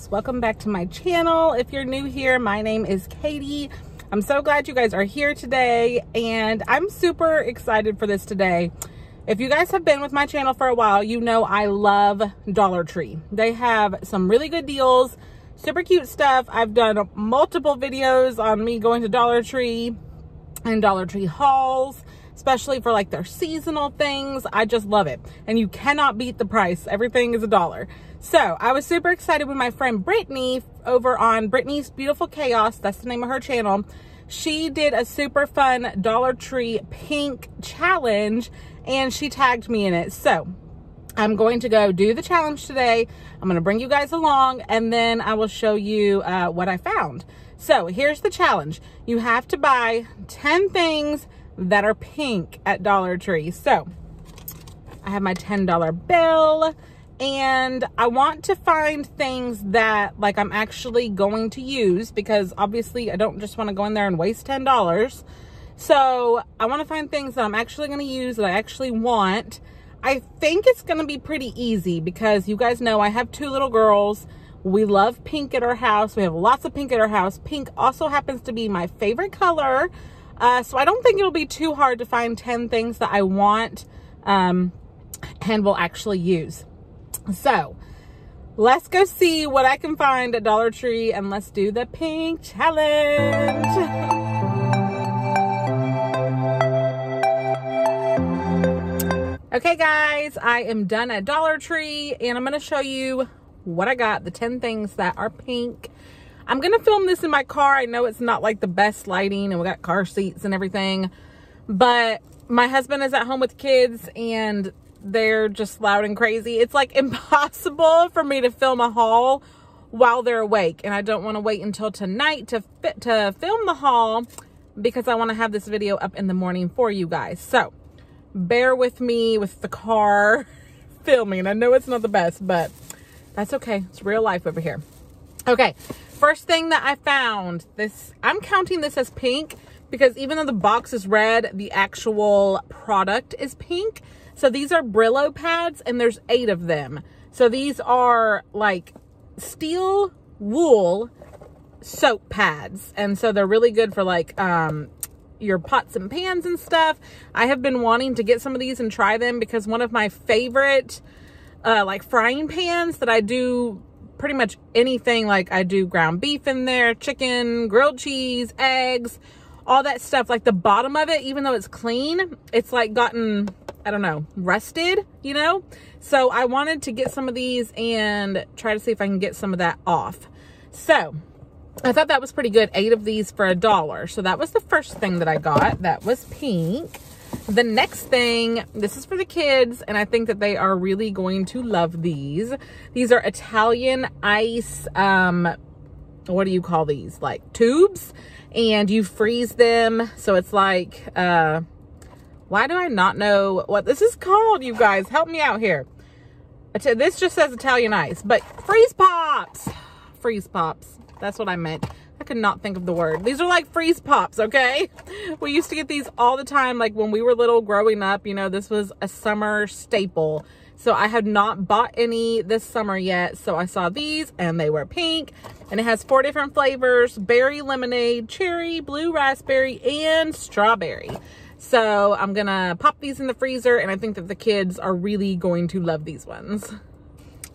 guys. Welcome back to my channel. If you're new here my name is Katie. I'm so glad you guys are here today and I'm super excited for this today. If you guys have been with my channel for a while you know I love Dollar Tree. They have some really good deals super cute stuff. I've done multiple videos on me going to Dollar Tree and Dollar Tree hauls especially for like their seasonal things. I just love it. And you cannot beat the price. Everything is a dollar. So I was super excited when my friend Brittany over on Brittany's Beautiful Chaos, that's the name of her channel, she did a super fun Dollar Tree pink challenge and she tagged me in it. So I'm going to go do the challenge today. I'm going to bring you guys along and then I will show you uh, what I found. So here's the challenge. You have to buy 10 things that are pink at Dollar Tree. So I have my $10 bill and I want to find things that like I'm actually going to use because obviously I don't just want to go in there and waste $10. So I want to find things that I'm actually going to use that I actually want. I think it's going to be pretty easy because you guys know I have two little girls. We love pink at our house. We have lots of pink at our house. Pink also happens to be my favorite color. Uh, so I don't think it'll be too hard to find 10 things that I want um, and will actually use. So let's go see what I can find at Dollar Tree and let's do the pink challenge. Okay guys, I am done at Dollar Tree and I'm going to show you what I got, the 10 things that are pink I'm going to film this in my car. I know it's not like the best lighting and we got car seats and everything, but my husband is at home with kids and they're just loud and crazy. It's like impossible for me to film a haul while they're awake. And I don't want to wait until tonight to fit to film the haul because I want to have this video up in the morning for you guys. So bear with me with the car filming. I know it's not the best, but that's okay. It's real life over here. Okay, first thing that I found, this, I'm counting this as pink because even though the box is red, the actual product is pink. So these are Brillo pads and there's eight of them. So these are like steel wool soap pads. And so they're really good for like um, your pots and pans and stuff. I have been wanting to get some of these and try them because one of my favorite uh, like frying pans that I do pretty much anything like I do ground beef in there, chicken, grilled cheese, eggs, all that stuff. Like the bottom of it, even though it's clean, it's like gotten, I don't know, rusted, you know? So I wanted to get some of these and try to see if I can get some of that off. So I thought that was pretty good. Eight of these for a dollar. So that was the first thing that I got. That was pink. The next thing, this is for the kids, and I think that they are really going to love these. These are Italian ice, um, what do you call these? Like tubes, and you freeze them. So it's like, uh, why do I not know what this is called, you guys? Help me out here. This just says Italian ice, but freeze pops. Freeze pops. That's what I meant. I could not think of the word. These are like freeze pops, okay? We used to get these all the time, like when we were little growing up, you know, this was a summer staple. So I had not bought any this summer yet. So I saw these and they were pink and it has four different flavors, berry lemonade, cherry, blue raspberry, and strawberry. So I'm gonna pop these in the freezer and I think that the kids are really going to love these ones.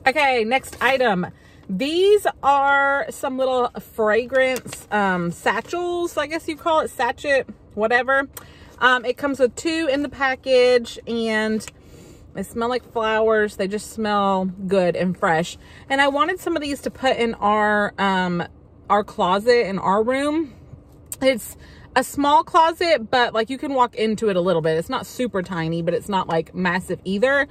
Okay, next item. These are some little fragrance um, satchels, I guess you call it, sachet, whatever. Um, it comes with two in the package and they smell like flowers. They just smell good and fresh. And I wanted some of these to put in our, um, our closet in our room. It's a small closet, but like you can walk into it a little bit. It's not super tiny, but it's not like massive either.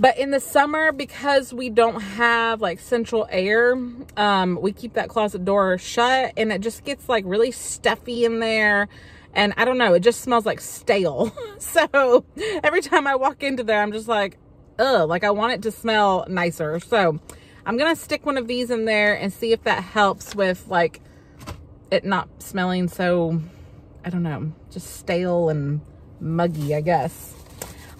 But in the summer, because we don't have like central air, um, we keep that closet door shut and it just gets like really stuffy in there. And I don't know, it just smells like stale. so every time I walk into there, I'm just like, ugh, like I want it to smell nicer. So I'm going to stick one of these in there and see if that helps with like it not smelling so, I don't know, just stale and muggy, I guess.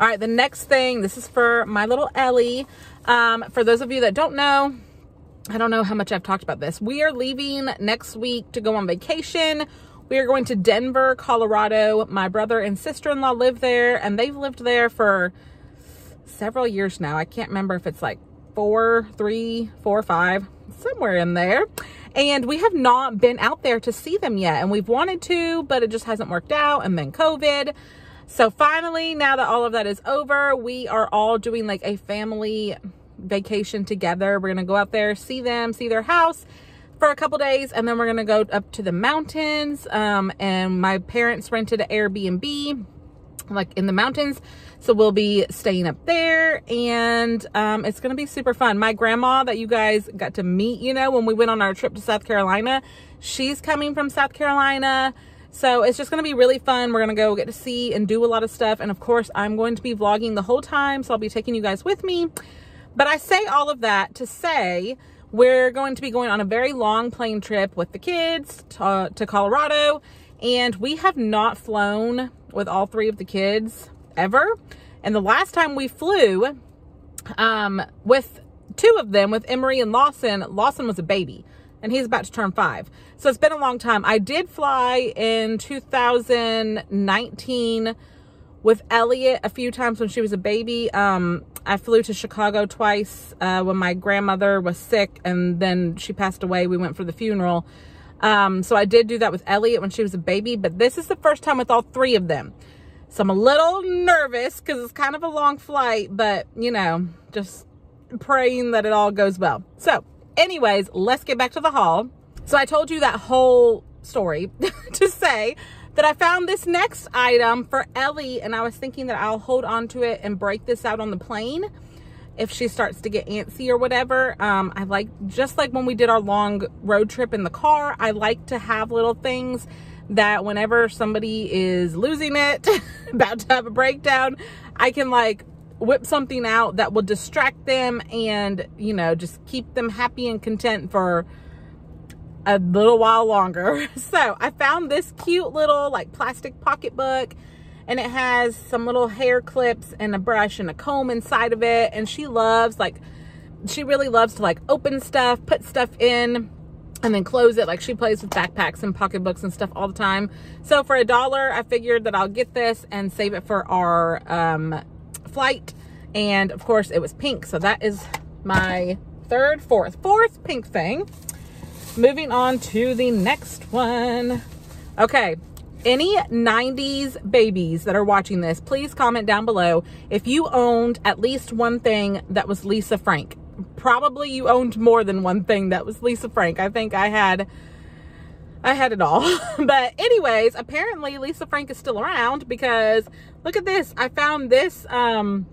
All right, the next thing, this is for my little Ellie. Um, for those of you that don't know, I don't know how much I've talked about this. We are leaving next week to go on vacation. We are going to Denver, Colorado. My brother and sister-in-law live there and they've lived there for several years now. I can't remember if it's like four, three, four, five, somewhere in there. And we have not been out there to see them yet. And we've wanted to, but it just hasn't worked out. And then COVID. So finally, now that all of that is over, we are all doing like a family vacation together. We're going to go out there, see them, see their house for a couple days. And then we're going to go up to the mountains. Um, and my parents rented an Airbnb like in the mountains. So we'll be staying up there and um, it's going to be super fun. My grandma that you guys got to meet, you know, when we went on our trip to South Carolina, she's coming from South Carolina. So it's just going to be really fun. We're going to go get to see and do a lot of stuff. And of course, I'm going to be vlogging the whole time. So I'll be taking you guys with me. But I say all of that to say we're going to be going on a very long plane trip with the kids to, to Colorado. And we have not flown with all three of the kids ever. And the last time we flew um, with two of them, with Emery and Lawson, Lawson was a baby and he's about to turn five. So it's been a long time. I did fly in 2019 with Elliot a few times when she was a baby. Um, I flew to Chicago twice uh, when my grandmother was sick and then she passed away. We went for the funeral. Um, so I did do that with Elliot when she was a baby, but this is the first time with all three of them. So I'm a little nervous because it's kind of a long flight, but you know, just praying that it all goes well. So anyways, let's get back to the haul. So I told you that whole story to say that I found this next item for Ellie and I was thinking that I'll hold on to it and break this out on the plane if she starts to get antsy or whatever. Um, I like, just like when we did our long road trip in the car, I like to have little things that whenever somebody is losing it, about to have a breakdown, I can like whip something out that will distract them and, you know, just keep them happy and content for a little while longer. So I found this cute little like plastic pocketbook and it has some little hair clips and a brush and a comb inside of it. And she loves like, she really loves to like open stuff, put stuff in and then close it. Like she plays with backpacks and pocketbooks and stuff all the time. So for a dollar, I figured that I'll get this and save it for our um, flight. And of course it was pink. So that is my third, fourth, fourth pink thing. Moving on to the next one. Okay, any 90s babies that are watching this, please comment down below if you owned at least one thing that was Lisa Frank. Probably you owned more than one thing that was Lisa Frank. I think I had I had it all. but anyways, apparently Lisa Frank is still around because look at this. I found this um,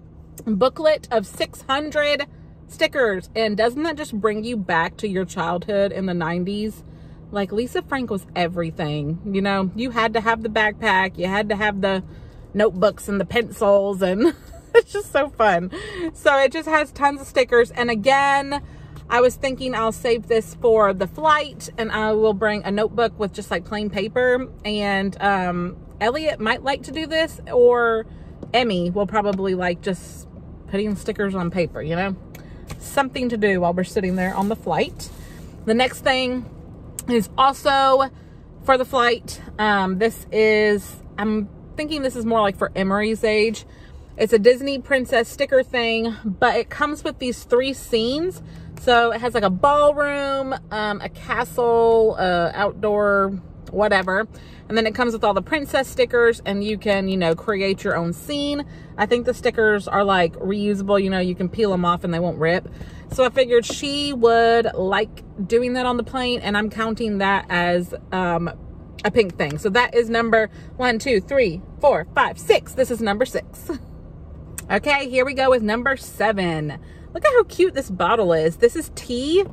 booklet of 600 stickers. And doesn't that just bring you back to your childhood in the 90s? Like Lisa Frank was everything. You know, you had to have the backpack, you had to have the notebooks and the pencils and it's just so fun. So it just has tons of stickers. And again, I was thinking I'll save this for the flight and I will bring a notebook with just like plain paper. And um, Elliot might like to do this or Emmy will probably like just putting stickers on paper, you know? Something to do while we're sitting there on the flight. The next thing is also for the flight. Um, this is, I'm thinking this is more like for Emery's age. It's a Disney princess sticker thing, but it comes with these three scenes. So it has like a ballroom, um, a castle, uh, outdoor, whatever. And then it comes with all the princess stickers and you can, you know, create your own scene. I think the stickers are like reusable, you know, you can peel them off and they won't rip. So I figured she would like doing that on the plane and I'm counting that as um, a pink thing. So that is number one, two, three, four, five, six. This is number six. okay, here we go with number seven. Look at how cute this bottle is. This is tea.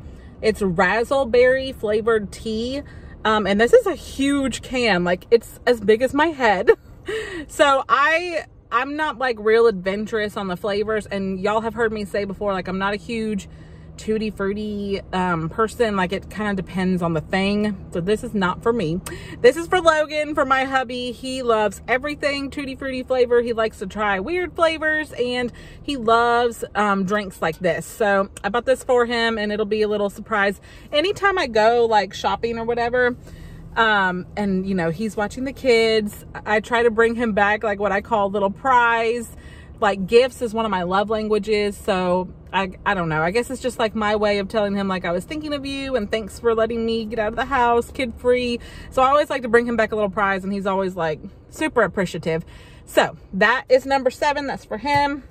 It's razzleberry flavored tea. Um, and this is a huge can, like it's as big as my head. so I, I'm not like real adventurous on the flavors and y'all have heard me say before, like I'm not a huge tutti frutti um, person. Like it kind of depends on the thing. So this is not for me. This is for Logan, for my hubby. He loves everything tutti frutti flavor. He likes to try weird flavors and he loves um, drinks like this. So I bought this for him and it'll be a little surprise. Anytime I go like shopping or whatever, um, and you know, he's watching the kids, I try to bring him back like what I call little prize like gifts is one of my love languages. So I, I don't know. I guess it's just like my way of telling him like I was thinking of you and thanks for letting me get out of the house kid free. So I always like to bring him back a little prize and he's always like super appreciative. So that is number seven. That's for him.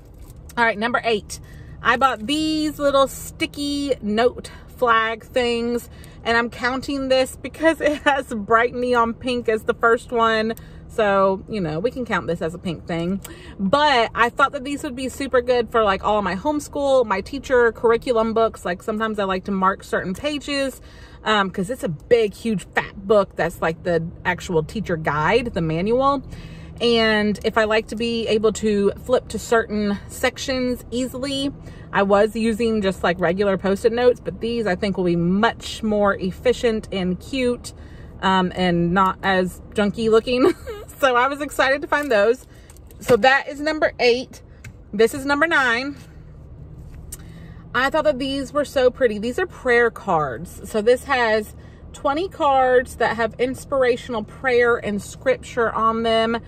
All right, number eight. I bought these little sticky note flag things and I'm counting this because it has bright neon pink as the first one so, you know, we can count this as a pink thing. But I thought that these would be super good for like all my homeschool, my teacher curriculum books. Like sometimes I like to mark certain pages because um, it's a big, huge, fat book that's like the actual teacher guide, the manual. And if I like to be able to flip to certain sections easily, I was using just like regular post-it notes, but these I think will be much more efficient and cute um, and not as junky looking. so I was excited to find those. So that is number eight. This is number nine. I thought that these were so pretty. These are prayer cards. So this has 20 cards that have inspirational prayer and scripture on them.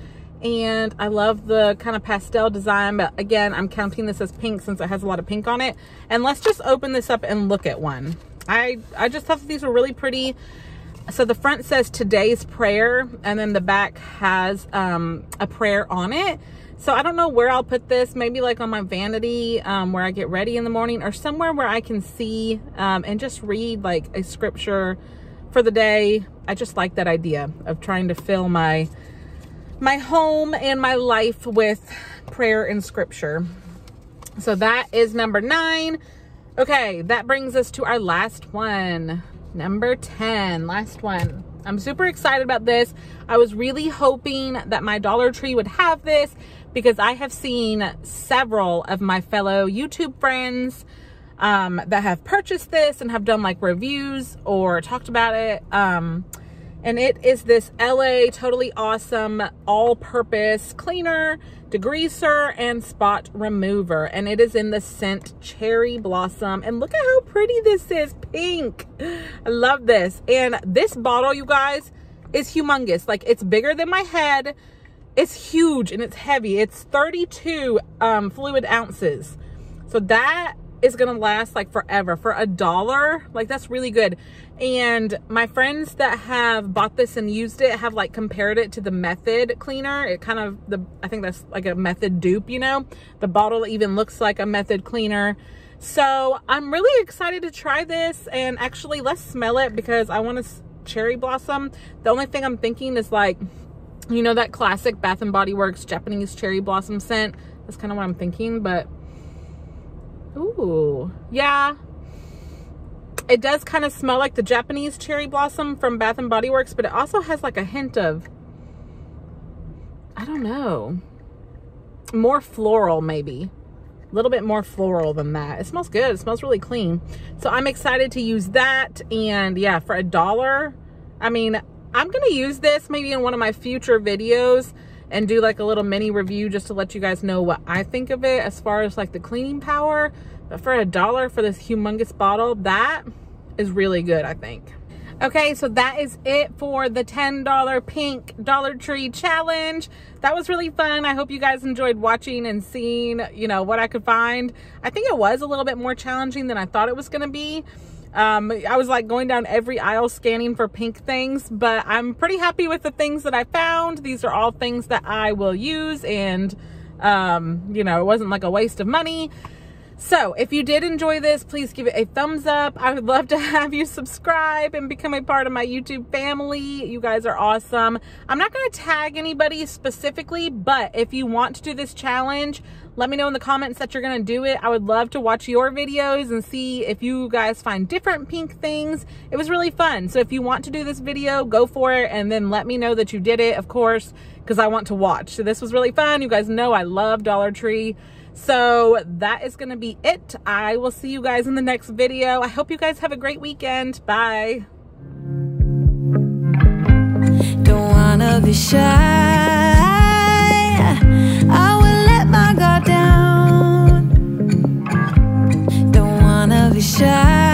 And I love the kind of pastel design. But again, I'm counting this as pink since it has a lot of pink on it. And let's just open this up and look at one. I, I just thought that these were really pretty so the front says today's prayer and then the back has um, a prayer on it. So i don't know where i'll put this maybe like on my vanity um, where i get ready in the morning or somewhere where i can see um, and just read like a scripture for the day. I just like that idea of trying to fill my my home and my life with prayer and scripture. So that is number nine. Okay that brings us to our last one Number 10, last one. I'm super excited about this. I was really hoping that my Dollar Tree would have this because I have seen several of my fellow YouTube friends um, that have purchased this and have done like reviews or talked about it. Um, and it is this LA Totally Awesome all-purpose cleaner, degreaser, and spot remover. And it is in the scent Cherry Blossom. And look at how pretty this is, pink. I love this. And this bottle, you guys, is humongous. Like, it's bigger than my head. It's huge and it's heavy. It's 32 um, fluid ounces. So that is gonna last like forever for a dollar like that's really good and my friends that have bought this and used it have like compared it to the method cleaner. It kind of the i think that's like a method dupe you know? The bottle even looks like a method cleaner. So i'm really excited to try this and actually let's smell it because i want to cherry blossom. The only thing i'm thinking is like you know that classic bath and body works japanese cherry blossom scent? That's kind of what i'm thinking but Ooh, yeah. It does kind of smell like the Japanese cherry blossom from Bath and Body Works, but it also has like a hint of, I don't know, more floral maybe. A little bit more floral than that. It smells good. It smells really clean. So I'm excited to use that. And yeah, for a dollar, I mean, I'm going to use this maybe in one of my future videos and do like a little mini review just to let you guys know what I think of it as far as like the cleaning power. But for a dollar for this humongous bottle, that is really good, I think. Okay, so that is it for the $10 pink Dollar Tree challenge. That was really fun. I hope you guys enjoyed watching and seeing, you know, what I could find. I think it was a little bit more challenging than I thought it was going to be. Um, I was like going down every aisle scanning for pink things, but I'm pretty happy with the things that I found. These are all things that I will use and, um, you know, it wasn't like a waste of money. So if you did enjoy this, please give it a thumbs up. I would love to have you subscribe and become a part of my YouTube family. You guys are awesome. I'm not going to tag anybody specifically, but if you want to do this challenge, let me know in the comments that you're going to do it. I would love to watch your videos and see if you guys find different pink things. It was really fun. So if you want to do this video, go for it and then let me know that you did it, of course, because I want to watch. So this was really fun. You guys know I love Dollar Tree. So that is going to be it. I will see you guys in the next video. I hope you guys have a great weekend. Bye. Don't wanna be shy. I will let my guard down. Don't wanna be shy.